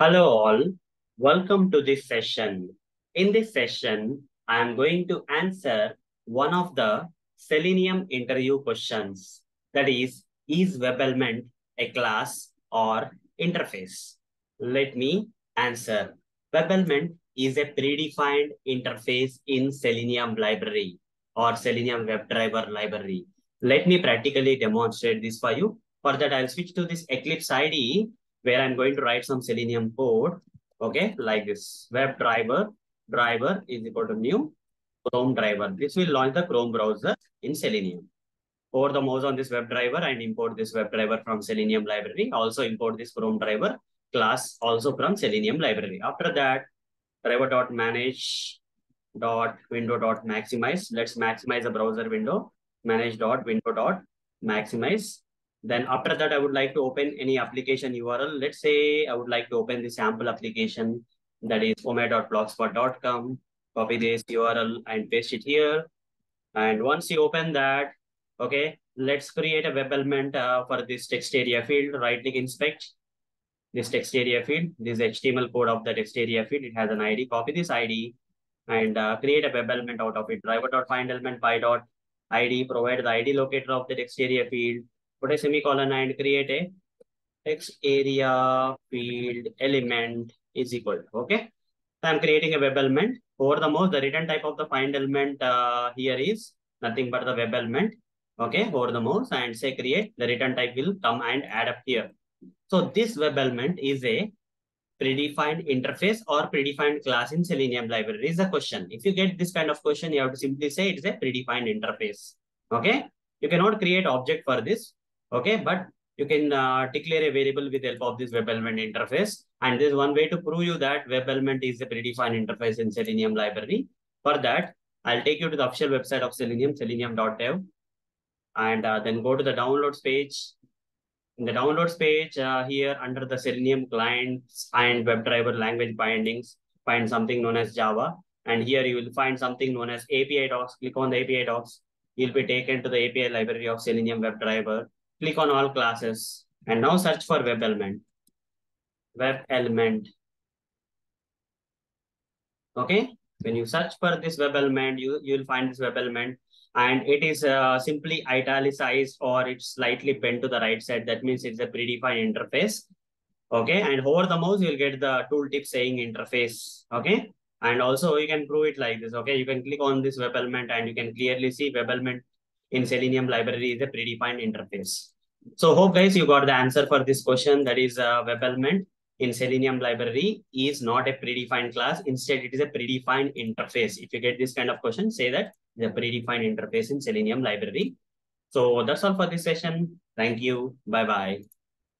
Hello all, welcome to this session. In this session, I am going to answer one of the Selenium interview questions. That is, is web element a class or interface? Let me answer. Web element is a predefined interface in Selenium library or Selenium WebDriver library. Let me practically demonstrate this for you. For that, I'll switch to this Eclipse IDE where I'm going to write some Selenium code. Okay, like this web driver, driver is equal to new Chrome driver. This will launch the Chrome browser in Selenium. Over the mouse on this web driver and import this web driver from Selenium library. Also import this Chrome driver class also from Selenium library. After that, driver dot manage dot window dot maximize. Let's maximize the browser window. Manage dot window dot maximize then after that, I would like to open any application URL. Let's say I would like to open the sample application that is omayo.blogspot.com. Copy this URL and paste it here. And once you open that, okay, let's create a web element uh, for this text area field. Right click inspect this text area field. This HTML code of the text area field. It has an ID. Copy this ID and uh, create a web element out of it. Driver.find element by dot ID. Provide the ID locator of the text area field put a semicolon and create a text area field element is equal okay? So I'm creating a web element. Over the most, the return type of the find element uh, here is nothing but the web element. Okay, over the most and say create, the return type will come and add up here. So this web element is a predefined interface or predefined class in Selenium library is the question. If you get this kind of question, you have to simply say it's a predefined interface. Okay, you cannot create object for this. Okay, but you can uh, declare a variable with the help of this web element interface. And there's one way to prove you that web element is a predefined interface in Selenium library. For that, I'll take you to the official website of Selenium, selenium.dev. And uh, then go to the downloads page. In the downloads page, uh, here under the Selenium clients and WebDriver language bindings, find something known as Java. And here you will find something known as API docs. Click on the API docs. You'll be taken to the API library of Selenium WebDriver click on all classes and now search for web element. Web element. Okay. When you search for this web element, you, you will find this web element and it is uh, simply italicized or it's slightly bent to the right side. That means it's a predefined interface. Okay. And over the mouse, you'll get the tooltip saying interface. Okay. And also you can prove it like this. Okay. You can click on this web element and you can clearly see web element in Selenium library is a predefined interface. So hope guys you got the answer for this question that is a web element in Selenium library is not a predefined class. Instead, it is a predefined interface. If you get this kind of question, say that the predefined interface in Selenium library. So that's all for this session. Thank you. Bye-bye.